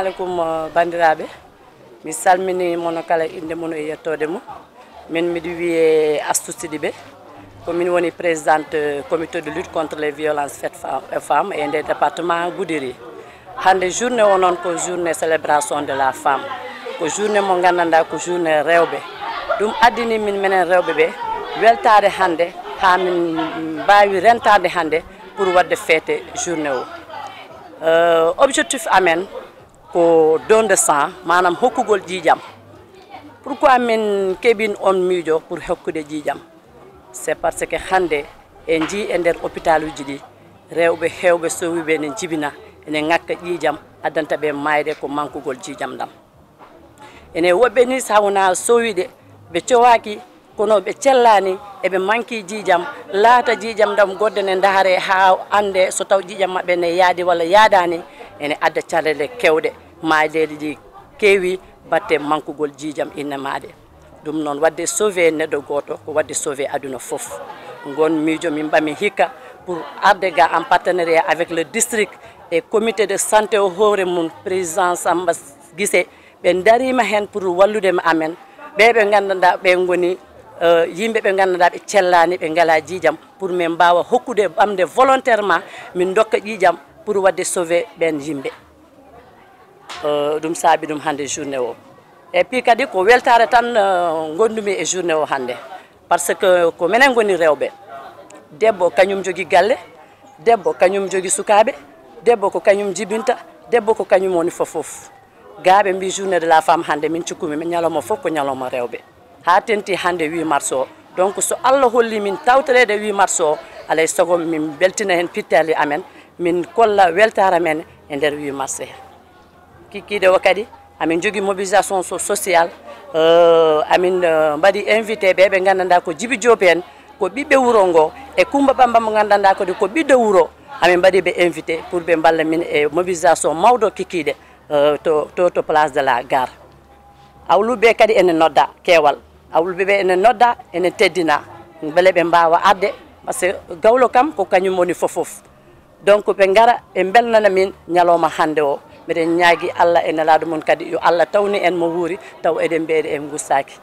aleykum bandiraɓe. Mi salmini mono kala inde mum e yettode mum. Min miɗo wiye astou sidibé komin woni présidente comité de lutte contre les violences faites aux femmes e nder département goudiri. Hande journée o ko journée célébration de la femme. Ko journée mo gandanɗa ko journée rewɓe. Ɗum addini min minen rewɓe ɓe weltade hande ha min mbawi rentade hande pour wadde feete journée o. Objectif amen ko don de sang manam hokkugol jiijam. Pourquoi min keɓin on miijo pour hokkude jiijam? C'est par ce que hannde en jii e nder hôpital uji ɗi rewɓe hewɓe sowiɓe ne jibina ene ŋakka ƴiijam addanta ɓe mayde ko mankugol jiijam ɗam. Ene woɓɓe ni sawona sowiɗe ɓe cowaki kono ɓe cellani eɓe manki jiijam laata jiijam ɗam godde ne daare ha ande so taw jiijam maɓɓe ne yaadi walla yaadani ene adda calele kewɗe. Maayleɗe ɗi keewi batte mankugol jiijam inne maɗe. Ɗum noon wadde sauvé neɗɗo goto ko wadde sauvé aduna foof gon miijo min ɓami hikka pour arde ga en partenariat avec le district e comité de santé o hoore mum président samba guise ɓe darima hen pour wallude amen. Ɓe ɓe gandanɗa ɓe gooni Eh, yimɓe ɓe ganduɗa ɓe cellani ɓe gala jiijam pour min mbawa hokkude ɓamde volontairement min dokka ƴiijam pour wadde sauvé ɓen yimɓe. Eh, ɗum saabi ɗum hande journée o. E puis kadi ko weltare tan eh, gondumi e journée o hande par ce que ko minen goni rewɓe. Debbo kañum jogui galle debbo kañum jogui sukaɓe debbo ko kañum jibinta debbo ko kañum woni fo foof gaaɓe mbi journée de la femme hande min cikkumi ñalawma fof ko ñalawma rewɓe. ha tenti hande 8 mars o. Donc so allah holli min tawtorede 8 mars o alay saago min beltina hen pittali amen min kolla weltare men e nder 8 mars he. Kikkide o kadi amin jogui mobilisation so social uh, amin euh, mbaɗi invité ɓe ɓe gandanɗa ko djibi diopi en ko ɓiɓɓe wuuro ngo e coumba bamba mo gandanɗa kadi ko ɓiɗɗo wuuro amin mbaɗi ɓe invité pour ɓe balla min e mobilisation mawɗo kikkiɗe uh, to to to place de la gare. Awluɓe kadi ene nodda kewal. awluɓe ɓe ene nodda ene teddina. Beele ɓe mbawa arde par ce que gawlo kam ko kañum woni fofof. Donc ɓe gara ɓe belnana min ñalawma hande o. Mbiɗen ñaagui allah e nelaɗo mum kadi. Yo allah tawni en mo wuuri taw eɗen mbeɗe en gustaki